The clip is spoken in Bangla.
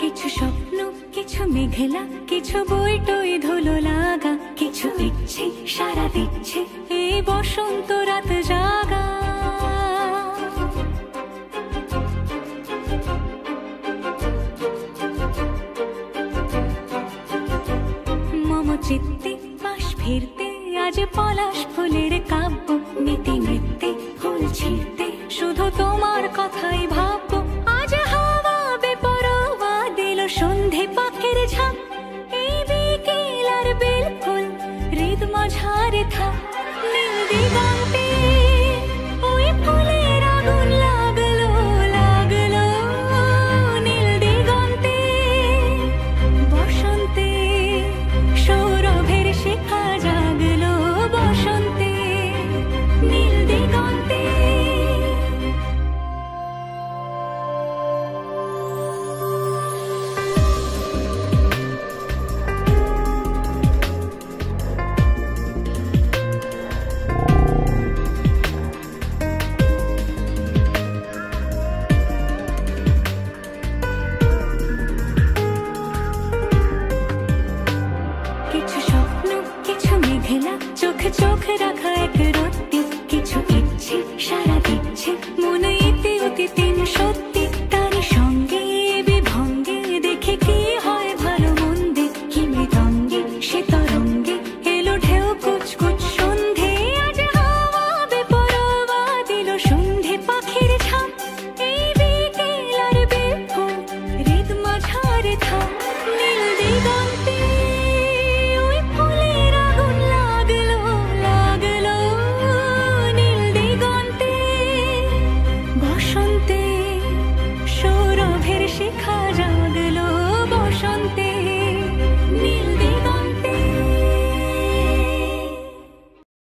কিছু স্বপ্ন, কিছু মেঘলা, কিছু বই টই ধুলো লাগা, কিছু ইচ্ছে সারা দিচ্ছে এই বসন্ত রাত জাগা। মম চিত্তে পাশ ফিরতে আজ পলাশ ফুলের কাব্য, নীতি ফুল শুধু তোমার কথাই ভাববো আজ হাওয়া বেপরোয়া দিল সন্ধে পাখের ঝাঁক এই বিকেল আর হৃদ থাক নীল দিগন্তে কিছু মেঘেলা চোখে চোখ রাখা এক রত্তি কিছু